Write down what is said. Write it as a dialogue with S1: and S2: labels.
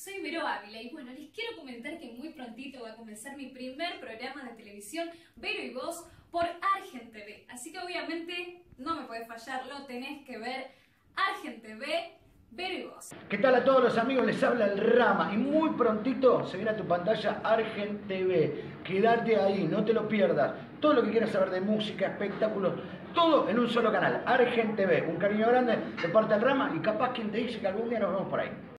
S1: soy Vero Ávila y bueno, les quiero comentar que muy prontito va a comenzar mi primer programa de televisión, Vero y Vos, por Argent TV. Así que obviamente no me puede fallar, lo tenés que ver. Argent TV, Vero y Vos.
S2: ¿Qué tal a todos los amigos? Les habla el Rama y muy prontito se viene a tu pantalla Argent TV. Quédate ahí, no te lo pierdas. Todo lo que quieras saber de música, espectáculos, todo en un solo canal. Argent TV. Un cariño grande de parte del Rama y capaz quien te dice que algún día nos vemos por ahí.